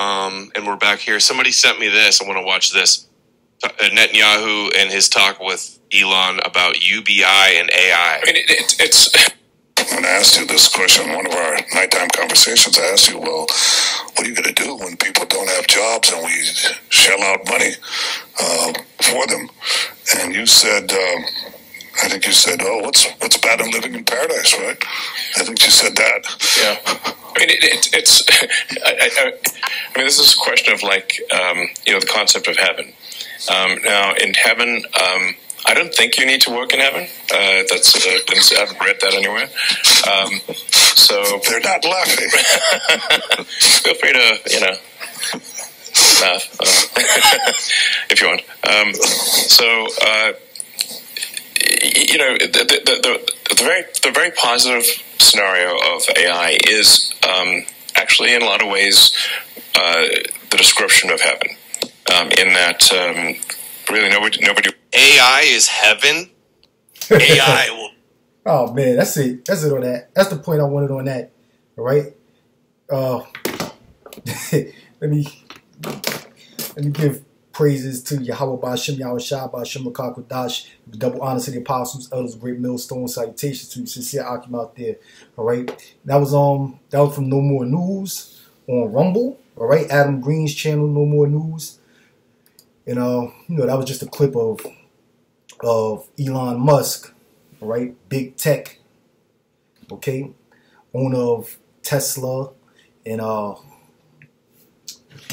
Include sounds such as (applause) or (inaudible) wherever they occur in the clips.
um, and we're back here. Somebody sent me this. I want to watch this. Uh, Netanyahu and his talk with Elon about UBI and AI. I mean, it, it, it's. When I asked you this question in one of our nighttime conversations, I asked you, well, what are you going to do when people don't have jobs and we shell out money uh, for them? And you said, uh, I think you said, "Oh, what's what's bad in living in paradise?" Right? I think you said that. Yeah. (laughs) I mean, it, it, it's. (laughs) I, I, I, mean, this is a question of like, um, you know, the concept of heaven. Um, now, in heaven, um, I don't think you need to work in heaven. Uh, that's uh, I haven't read that anywhere. Um, so they're not laughing. (laughs) feel free to, you know, laugh uh, (laughs) if you want. Um, so uh, you know, the, the, the, the, very the very positive scenario of AI is um, actually, in a lot of ways, uh, the description of heaven. Um, in that, um, really, nobody nobody AI is heaven. AI (laughs) will. Oh man, that's it. That's it on that. That's the point I wanted on that. All right. Uh, (laughs) let me let me give praises to Yahweh Bashim Yahweh Shah Bashim Kodash, double honors to the apostles, elders, great millstone, salutations to you sincere Akim out there. All right. That was um that was from Know More News on Rumble. All right, Adam Green's channel, Know More News. And uh, you know, that was just a clip of of Elon Musk, all right, big tech, okay, owner of Tesla and uh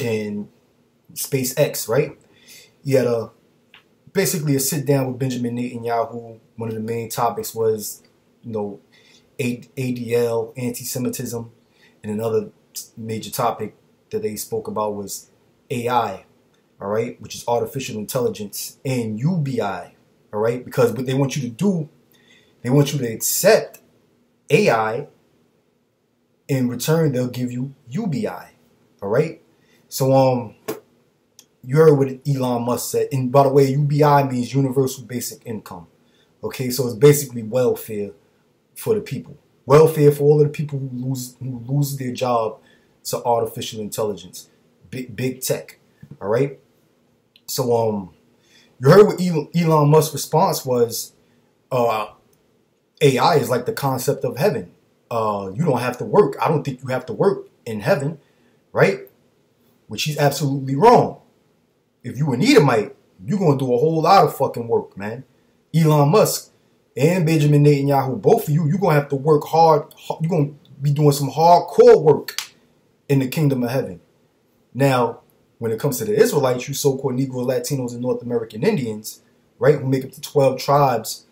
and SpaceX, right? You had a basically a sit down with Benjamin Netanyahu. One of the main topics was, you know, ADL, anti-Semitism, and another major topic that they spoke about was AI, all right, which is artificial intelligence, and UBI, all right, because what they want you to do, they want you to accept AI. In return, they'll give you UBI, all right. So um, you heard what Elon Musk said. And by the way, UBI means universal basic income. Okay, so it's basically welfare for the people. Welfare for all of the people who lose who lose their job to artificial intelligence, big big tech. All right. So um, you heard what Elon, Musk's response was. Uh, AI is like the concept of heaven. Uh, you don't have to work. I don't think you have to work in heaven, right? Which he's absolutely wrong if you an Edomite, you're gonna do a whole lot of fucking work, man. Elon Musk and Benjamin Netanyahu, both of you, you're gonna have to work hard. You're gonna be doing some hardcore work in the kingdom of heaven. Now, when it comes to the Israelites, you so-called Negro, Latinos, and North American Indians, right, who make up the 12 tribes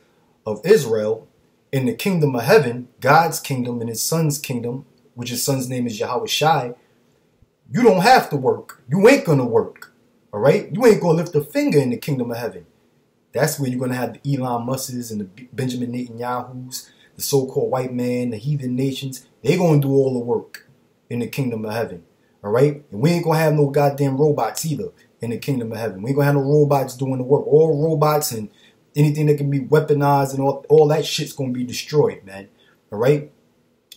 of Israel, in the kingdom of heaven, God's kingdom and his son's kingdom, which his son's name is Yahweh Shai, you don't have to work. You ain't gonna work. All right? You ain't going to lift a finger in the kingdom of heaven. That's where you're going to have the Elon Musks and the Benjamin Netanyahus, the so-called white man, the heathen nations. They're going to do all the work in the kingdom of heaven. All right? And we ain't going to have no goddamn robots either in the kingdom of heaven. We ain't going to have no robots doing the work. All robots and anything that can be weaponized and all, all that shit's going to be destroyed, man. All right?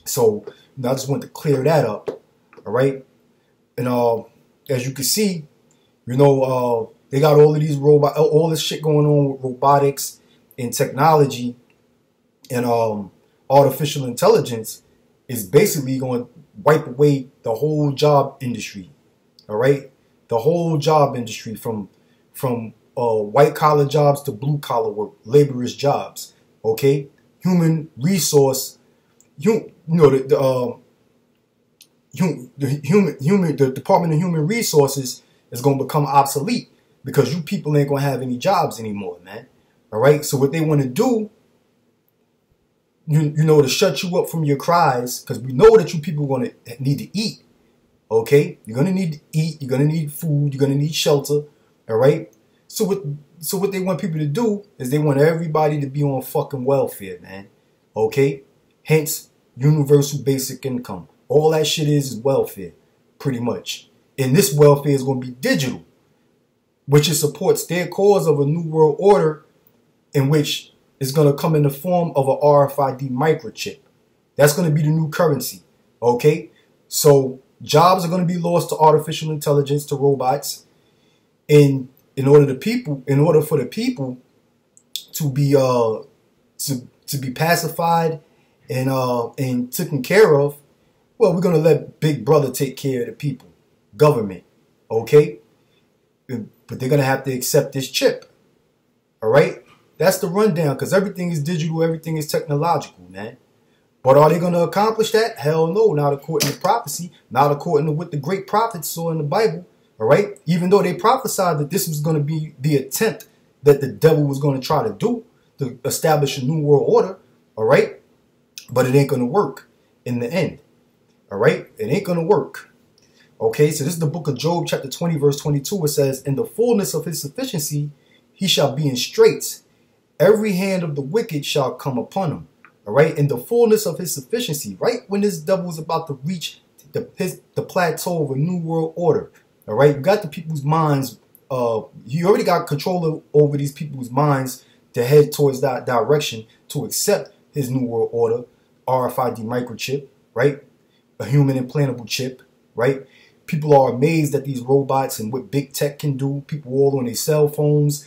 So, I just want to clear that up. All right? And uh, as you can see, you know, uh, they got all of these robot, all this shit going on with robotics and technology and um, artificial intelligence is basically going to wipe away the whole job industry. All right, the whole job industry from from uh, white collar jobs to blue collar work, laborers jobs. Okay, human resource, you, you know the, the, uh, the human human the Department of Human Resources is going to become obsolete because you people ain't going to have any jobs anymore, man. All right. So what they want to do, you, you know, to shut you up from your cries, because we know that you people are going to need to eat. Okay. You're going to need to eat. You're going to need food. You're going to need shelter. All right. So what, so what they want people to do is they want everybody to be on fucking welfare, man. Okay. Hence, universal basic income. All that shit is is welfare, pretty much. And this welfare is going to be digital, which it supports their cause of a new world order in which is going to come in the form of a RFID microchip. That's going to be the new currency. Okay? So Jobs are going to be lost to artificial intelligence, to robots. And in order to people, in order for the people to be uh to to be pacified and uh and taken care of, well, we're gonna let Big Brother take care of the people, government, okay? But they're gonna have to accept this chip. All right, that's the rundown because everything is digital, everything is technological, man. But are they going to accomplish that? Hell no, not according to prophecy, not according to what the great prophets saw in the Bible. All right, even though they prophesied that this was going to be the attempt that the devil was going to try to do to establish a new world order. All right, but it ain't going to work in the end. All right, it ain't going to work. Okay, so this is the book of Job, chapter 20, verse 22. It says, In the fullness of his sufficiency, he shall be in straits. Every hand of the wicked shall come upon him. All right, in the fullness of his sufficiency, right when this devil is about to reach the, his, the plateau of a new world order. All right, you got the people's minds. Uh, you already got control over these people's minds to head towards that direction to accept his new world order, RFID microchip, right? A human implantable chip, right? People are amazed at these robots and what big tech can do. People all on their cell phones,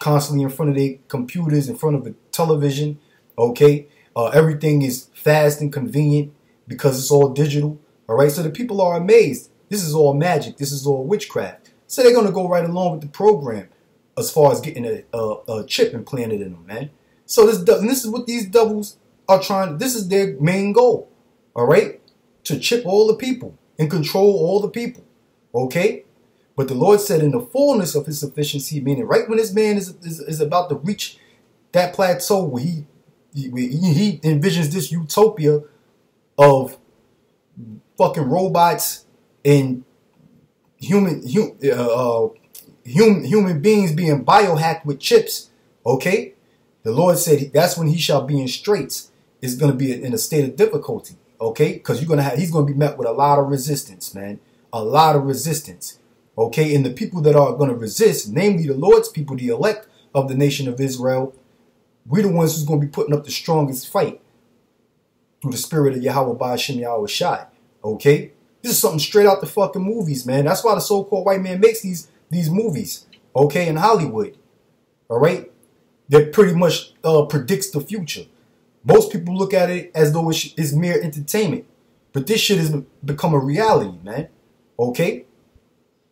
constantly in front of their computers, in front of the television. Okay, uh, everything is fast and convenient because it's all digital. All right, so the people are amazed. This is all magic. This is all witchcraft. So they're gonna go right along with the program as far as getting a, a, a chip implanted in them, man. So this this is what these devils are trying. This is their main goal. All right, to chip all the people and control all the people. Okay, but the Lord said, in the fullness of his sufficiency, meaning right when this man is, is, is about to reach that plateau where he, he, he envisions this utopia of fucking robots and human, hum, uh, human, human beings being biohacked with chips, okay? The Lord said that's when he shall be in straits. It's going to be in a state of difficulty, okay? Because you're to have, he's to be met with a lot of resistance, man. A lot of resistance. Okay, and the people that are to resist, namely the Lord's people, the elect of the nation of Israel, we're the ones who's to be putting up the strongest fight through the spirit of Yahweh Ba'ashem Yahweh Shai. Okay? This is something straight out the fucking movies, man. That's why the so-called white man makes these these movies, okay, in Hollywood. All right? That pretty much uh, predicts the future. Most people look at it as though it's mere entertainment. But this shit has become a reality, man. Okay?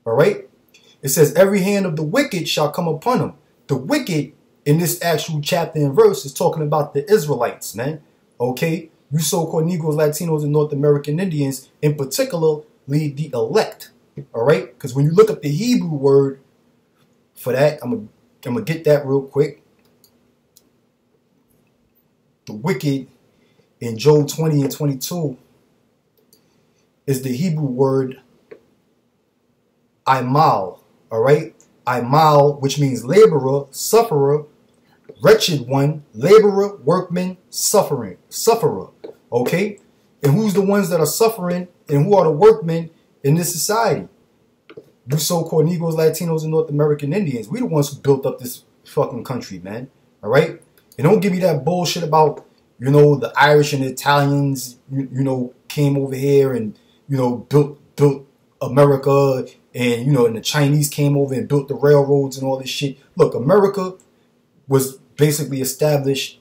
All right. It says, every hand of the wicked shall come upon him. The wicked in this actual chapter and verse is talking about the Israelites, man. Okay. You so-called Negroes, Latinos, and North American Indians in particular lead the elect. All right. Because when you look up the Hebrew word for that, I'm going to get that real quick. The wicked in Job 20 and 22 is the Hebrew word Imal, all right? Imal, which means laborer, sufferer, wretched one, laborer, workman, suffering, sufferer, okay? And who's the ones that are suffering and who are the workmen in this society? You so-called Negroes, Latinos, and North American Indians. We the ones who built up this fucking country, man. All right? And don't give me that bullshit about, you know, the Irish and the Italians, you, you know, came over here and, you know, built built America and you know, and the Chinese came over and built the railroads and all this shit. Look, America was basically established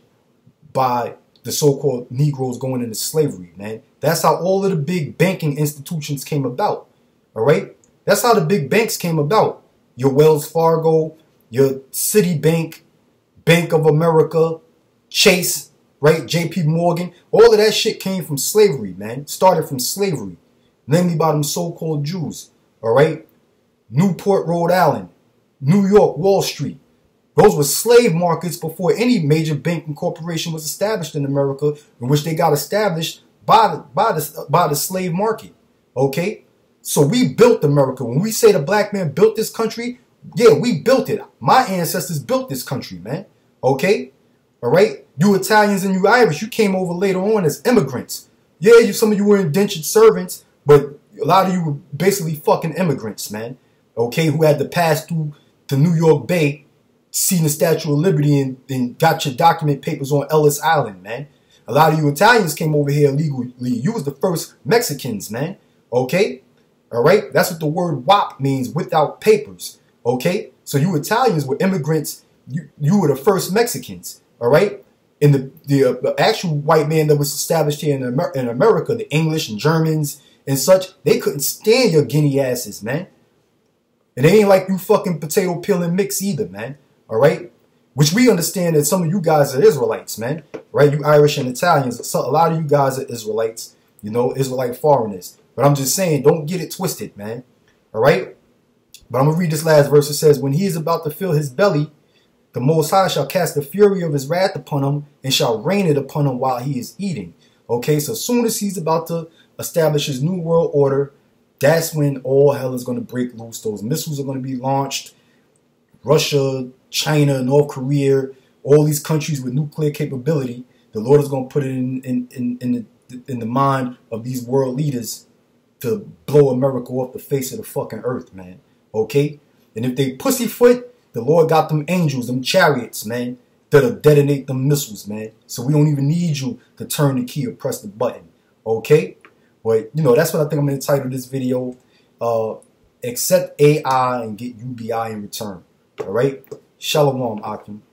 by the so-called Negroes going into slavery, man. That's how all of the big banking institutions came about. All right? That's how the big banks came about. Your Wells Fargo, your Citibank, Bank of America, Chase, right? JP Morgan, all of that shit came from slavery, man. Started from slavery, namely by them so-called Jews all right? Newport, Rhode Island, New York, Wall Street. Those were slave markets before any major banking corporation was established in America, in which they got established by the, by the, by the slave market. Okay? So we built America. When we say the black man built this country, yeah, we built it. My ancestors built this country, man. Okay? All right? You Italians and you Irish, you came over later on as immigrants. Yeah, you some of you were indentured servants, but a lot of you were basically fucking immigrants, man. Okay, who had to pass through the New York Bay, seen the Statue of Liberty, and, and got your document papers on Ellis Island, man. A lot of you Italians came over here illegally. You was the first Mexicans, man. Okay? All right? That's what the word WAP means without papers. Okay? So you Italians were immigrants. You, you were the first Mexicans. All right? And the, the, uh, the actual white man that was established here in, Amer- in America, the English and Germans and such, they couldn't stand your guinea asses, man. And they ain't like you fucking potato peeling micks either, man. All right? Which we understand that some of you guys are Israelites, man. Right? You Irish and Italians. So a lot of you guys are Israelites, you know, Israelite foreigners. But I'm just saying, don't get it twisted, man. All right? But I'm going to read this last verse. It says, When he is about to fill his belly, the Most High shall cast the fury of his wrath upon him and shall rain it upon him while he is eating. Okay, so as soon as he's about to establish his new world order, that's when all hell is going to break loose. Those missiles are going to be launched. Russia, China, North Korea, all these countries with nuclear capability, the Lord is going to put it in, in, in, in, the, in the mind of these world leaders to blow America off the face of the fucking earth, man. Okay? And if they pussyfoot, the Lord got them angels, them chariots, man, that'll detonate them missiles, man. So we don't even need you to turn the key or press the button. Okay? But, you know, that's what I think I'm going to title this video. Uh, accept AI and get UBI in return. All right? Shalom, Akim.